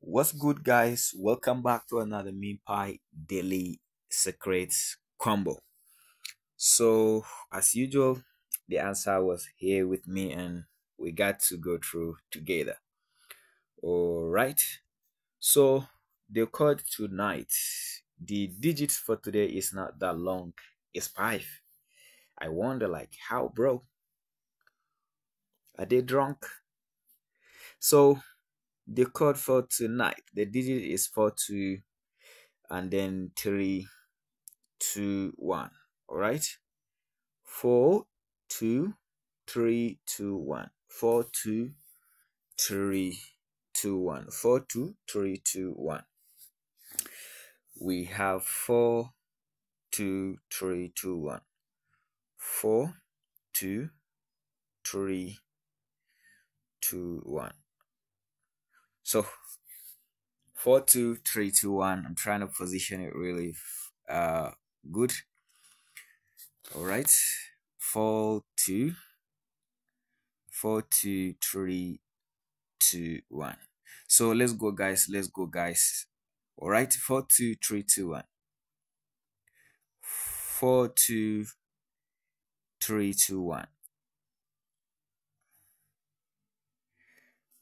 What's good, guys? Welcome back to another MemeFi Daily Secrets Combo. So, as usual, the answer was here with me, and we got to go through together. All right. So, the code tonight, the digits for today is not that long. It's five. I wonder, like, how, bro? Are they drunk? So, the code for tonight. The digit is 42 and then 3 2 1 all right? 4 2 3 2 1 4 2 3 2 1 4 2 3 2 1 we have 4 2 3 2 1 4 2 3 2 1 so four two three two one. I'm trying to position it really uh good. All right, four two four two three two one. So let's go, guys. Let's go, guys. All right, four two three two one. Four two three two one.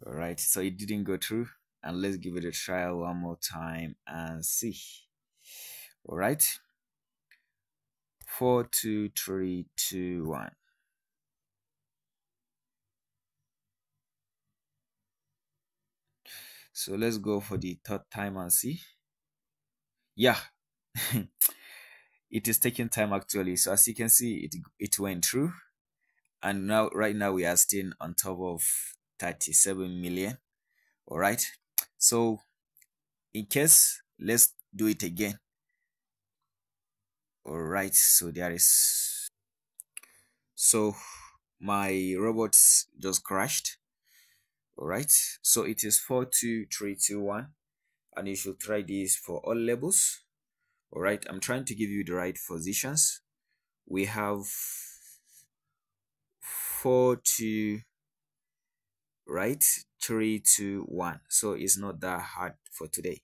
All right so it didn't go through and let's give it a try one more time and see. All right four two three two one. So let's go for the third time and see. Yeah. It is taking time actually. So as you can see it it went through and now right now we are still on top of 37 million all right? So in case let's do it again. All right so there is so my robots just crashed all right? So it is 42321 and you should try this for all levels all right? I'm trying to give you the right positions. We have four two right? Three two one. So it's not that hard for today